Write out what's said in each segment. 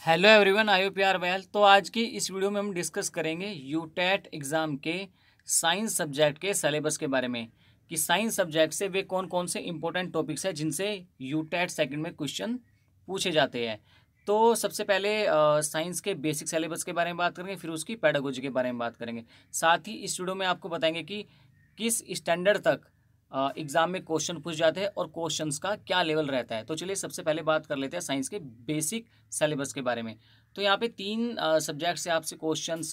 Hello everyone I you पी प्यार बैल तो आज की इस वीडियो में हम डिस्कस करेंगे यूटेट एग्ज़ाम के साइंस सब्जेक्ट के सिलेबस के बारे में, कि साइंस सब्जेक्ट से वे कौन कौन से इंपॉर्टेंट टॉपिक्स हैं जिनसे यूटेट सेकंड में क्वेश्चन पूछे जाते हैं। तो सबसे पहले साइंस के बेसिक सिलेबस के बारे में बात करेंगे, फिर उसकी पैडागोजी के बारे में बात करेंगे। साथ ही इस वीडियो में आपको बताएँगे कि किस स्टैंडर्ड तक एग्ज़ाम में क्वेश्चन पूछ जाते हैं और क्वेश्चंस का क्या लेवल रहता है? तो चलिए सबसे पहले बात कर लेते हैं साइंस के बेसिक सिलेबस के बारे में। तो यहाँ पे तीन सब्जेक्ट से आपसे क्वेश्चंस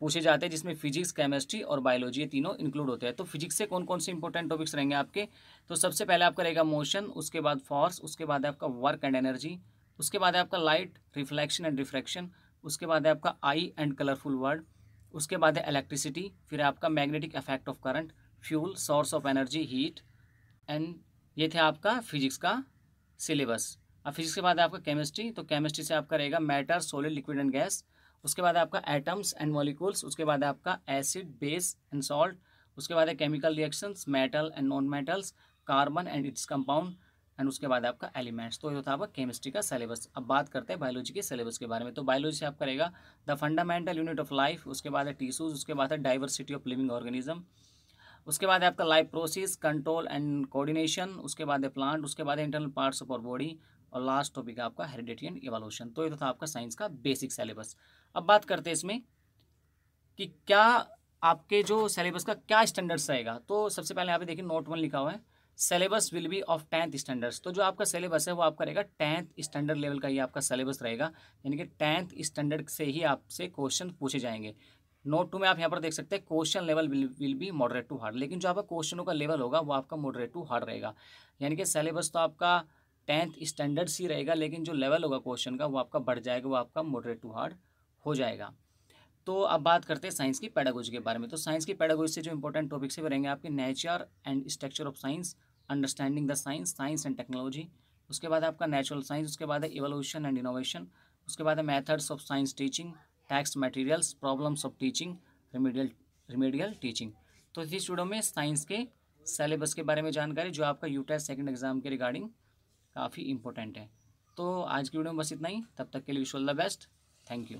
पूछे जाते हैं, जिसमें फिजिक्स केमिस्ट्री और बायोलॉजी ये तीनों इंक्लूड होते हैं। तो फिजिक्स से कौन कौन से इंपॉर्टेंट टॉपिक्स रहेंगे आपके? तो सबसे पहले आपका रहेगा मोशन उसके बाद फोर्स उसके बाद आपका वर्क एंड एनर्जी उसके बाद है आपका लाइट रिफ्लेक्शन एंड रिफ्रैक्शन उसके बाद है आपका आई एंड कलरफुल वर्ड उसके बाद है इलेक्ट्रिसिटी फिर आपका magnetic effect of current fuel, source of energy, heat, and ये थे आपका फिजिक्स का सिलेबस। अब फिजिक्स के बाद आपका केमिस्ट्री तो केमिस्ट्री से आपका रहेगा matter, solid, liquid and gas. उसके बाद आपका एटम्स एंड मॉलिक्यूल्स, उसके बाद आपका एसिड, बेस एंड सॉल्ट। उसके बाद है chemical reactions, metal and non metals, carbon and its compound, and उसके बाद आपका एलिमेंट्स। तो ये होता आपका केमिस्ट्री का सिलेबस। अब बात करते हैं बायोलॉजी के सिलेबस के बारे में। तो बायोलॉजी से आपका रहेगा the fundamental unit of life, उसके बाद है टीसूज, उसके बाद है डाइवर्सिटी ऑफ़ लिविंग ऑर्गेनिज्म। उसके बाद है आपका life process control and coordination उसके बाद है प्लांट उसके बाद है internal parts of our body और लास्ट टॉपिक है आपका हेरिडिटी एंड इवोल्यूशन तो ये तो था आपका साइंस का बेसिक सिलेबस अब बात करते हैं इसमें कि क्या आपके जो सिलेबस का क्या स्टैंडर्ड्स रहेगा? तो सबसे पहले यहाँ पे देखिए नोट वन लिखा हुआ है syllabus will be of tenth standards तो जो आपका सिलेबस है वो आपका रहेगा टेंथ स्टैंडर्ड लेवल का ही आपका सिलेबस रहेगा, यानी कि टेंथ स्टैंडर्ड से ही आपसे क्वेश्चन पूछे जाएँगे। नोट टू में आप यहाँ पर देख सकते हैं question level will be moderate to hard लेकिन जो आपका क्वेश्चनों का लेवल होगा, वो आपका मॉडरेट टू हार्ड रहेगा। यानी कि सिलेबस तो आपका टेंथ स्टैंडर्ड ही रहेगा, लेकिन जो लेवल होगा क्वेश्चन का, वो आपका बढ़ जाएगा, वो आपका मॉडरेट टू हार्ड हो जाएगा। तो अब बात करते हैं साइंस की पैडागोजी के बारे में। तो साइंस की पैडागोजी से जो इंपॉर्टेंट टॉपिक्स है रहेंगे आपके nature and structure of science understanding the science science and technology उसके बाद आपका नेचुरल साइंस उसके बाद है इवोल्यूशन एंड इनोवेशन उसके बाद है methods of science teaching text materials problems of teaching remedial remedial teaching तो इस वीडियो में साइंस के सिलेबस के बारे में जानकारी जो आपका यूटेस सेकंड एग्ज़ाम के रिगार्डिंग काफ़ी इंपॉर्टेंट है। तो आज की वीडियो में बस इतना ही। तब तक के लिए wish all the best thank you